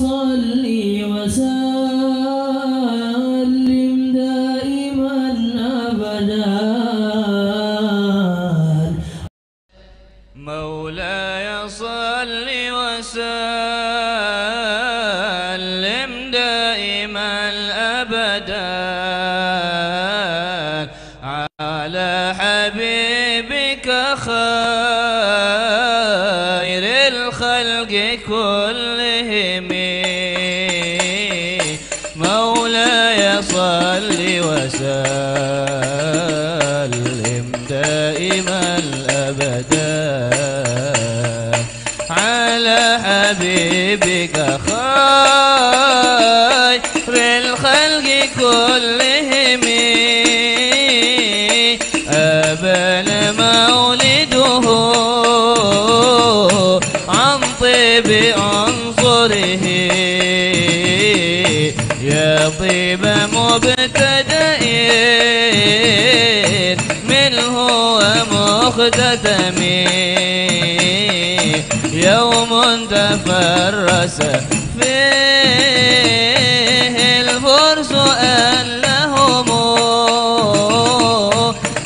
صل وسلم دائما أبدا. مولاي صل وسلم دائما أبدا. على حبيبك خير الخلق كلهم. وسلم دائما ابدا على حبيبك خير الخلق كلهم. أبان مولده عن طيب عنصره يا طيب مبتدئ منه ومختتم يوم تفرس فيه الفرس أنهم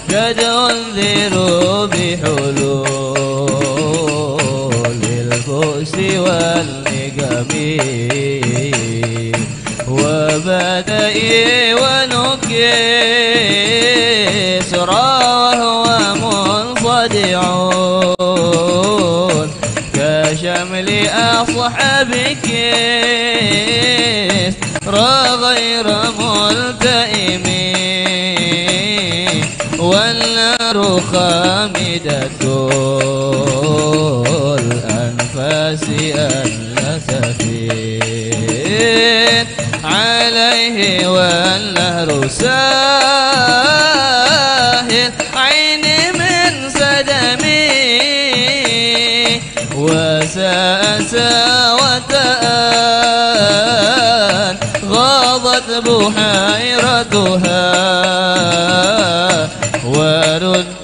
قد أنذروا بحلول الفؤس والنقم. وبدأ ونكسرا وهو منصدع كشمل أصحابك غير ملتئم. والنار خامدة. الأنفاس النسفين عليه والنهر ساهل عين من سدمي وسأسى وتآن غاضت بحيرتها. ورد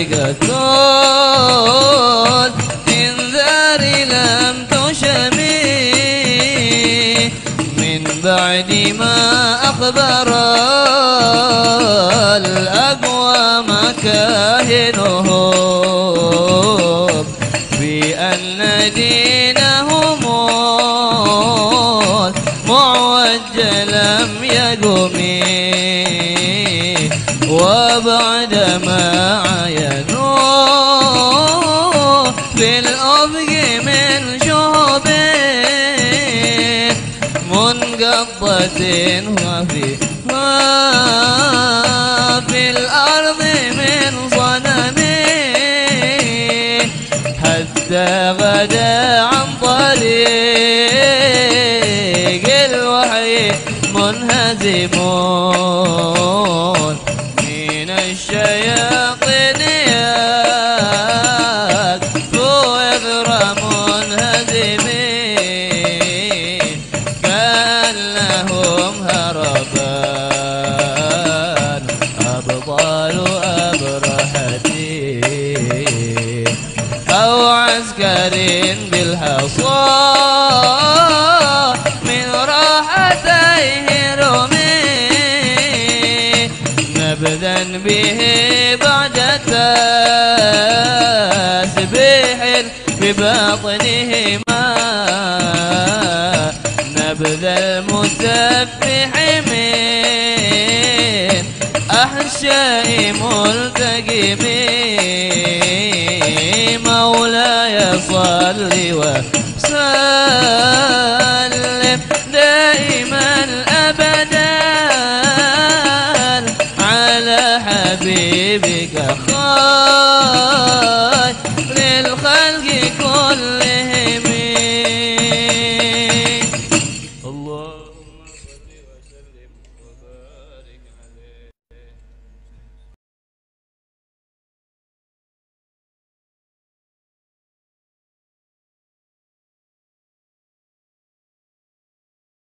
وبارقة انذار لم تشمي. من بعد ما أخبر الأقوام كاهنهم بأن دينهم معوج لم يقم. وبعدما عينوا في الأفق من شهب منقضة وفي في الأرض من صنم حتى غدا عن طريق عسكر بالحصى من راحتيه رمي. نبذا به بعد تسبيح بباطنهما مسبح من أحشاء ملتقمين. صل وسلم